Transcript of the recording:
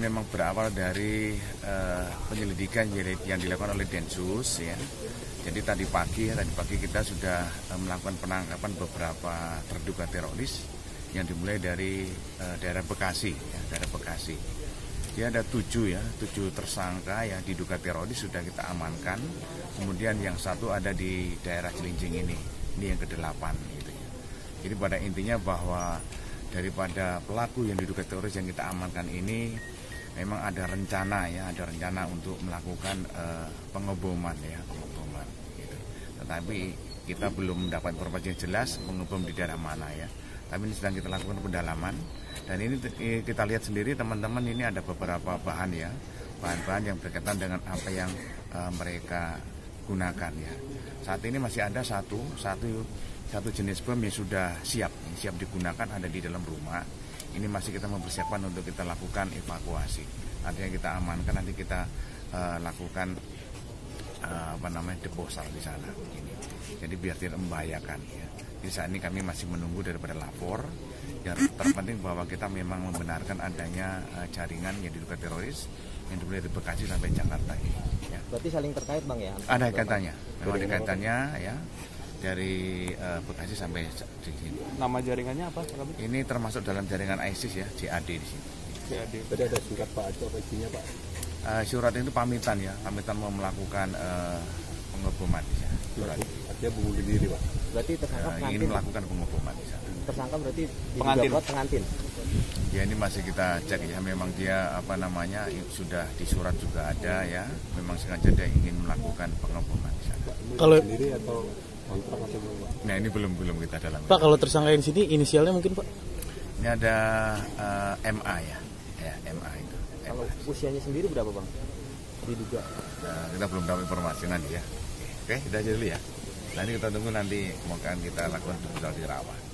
Memang berawal dari uh, penyelidikan yang dilakukan oleh Densus ya. Jadi tadi pagi tadi pagi kita sudah uh, melakukan penangkapan beberapa terduga teroris yang dimulai dari uh, daerah Bekasi, ya, daerah Bekasi. Dia ada tujuh ya, tujuh tersangka ya diduga teroris sudah kita amankan. Kemudian yang satu ada di daerah Cilincing ini, ini yang kedelapan gitu ya. Jadi pada intinya bahwa daripada pelaku yang diduga teroris yang kita amankan ini memang ada rencana ya, ada rencana untuk melakukan uh, pengeboman ya, pengeboman. Gitu. Tetapi kita belum mendapat informasi yang jelas mengebom di daerah mana ya. Tapi ini sedang kita lakukan pendalaman dan ini kita lihat sendiri teman-teman ini ada beberapa bahan ya, bahan-bahan yang berkaitan dengan apa yang uh, mereka gunakan ya. Saat ini masih ada satu satu satu jenis bom yang sudah siap, siap digunakan ada di dalam rumah ini masih kita mempersiapkan untuk kita lakukan evakuasi. Artinya kita amankan nanti kita uh, lakukan uh, apa namanya deposal di sana. Ini. Jadi biar tidak membahayakan. Ya. Jadi saat ini kami masih menunggu daripada lapor. Yang terpenting bahwa kita memang membenarkan adanya uh, jaringan yang diduga teroris yang dimulai dari Bekasi sampai Jakarta ini. Ya. Berarti saling terkait bang ya? Ada kaitannya, memang ada kaitannya ya dari uh, Bekasi sampai di sini. Nama jaringannya apa? Ini termasuk dalam jaringan ISIS ya, JAD di sini. JAD. Tadi ada surat Pak Aco apa isinya Pak? Uh, surat itu pamitan ya, pamitan mau melakukan uh, pengeboman ya. Surat. Artinya bunuh diri Pak. Berarti tersangka uh, ingin melakukan pengeboman di sana. Tersangka berarti pengantin. pengantin. Ya ini masih kita cek ya, memang dia apa namanya sudah di surat juga ada ya, memang sengaja dia ingin melakukan pengeboman di sana. Kalau sendiri atau kontrak atau belum Pak? Nah ini belum belum kita dalam. Pak kalau tersangka yang sini inisialnya mungkin Pak? Ini ada uh, eh, MA ya, ya MA itu. Kalau usianya sendiri berapa bang? Diduga? Nah, kita belum dapat informasi nanti ya. Oke, kita aja dulu ya. Nanti kita tunggu nanti mau kita lakukan di dirawat.